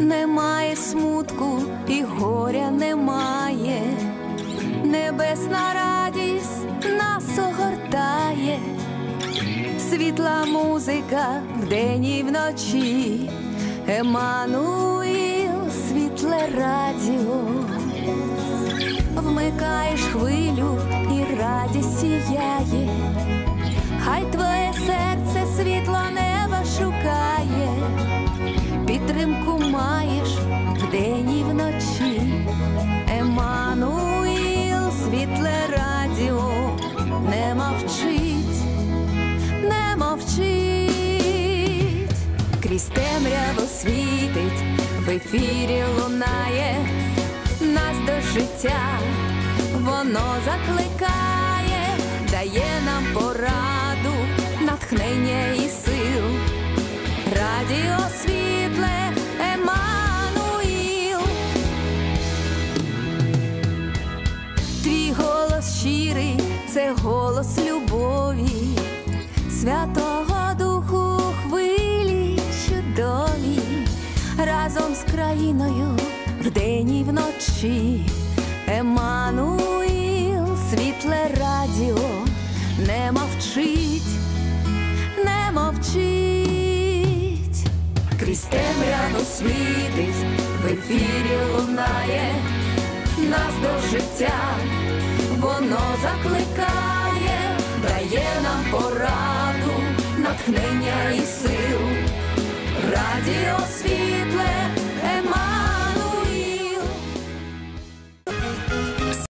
немає смутку і горя немає, небесна радість нас огортає, світла музика вдень і вночі, Еммануїл, світле радіо, вмикаєш хвилю і радість сіяє, крізь темряву світить, в ефірі лунає нас до життя, воно закликає, дає нам пораду, натхнення і сил. Радіо світле Еммануїл. Твій голос щирий, це голос любові, Святого разом з країною вдень і вночі. Еммануїл, світле радіо, не мовчить не мовчить, крізь темряву світить, в ефірі лунає нас до життя, воно закликає, дає нам пораду, натхнення і сил,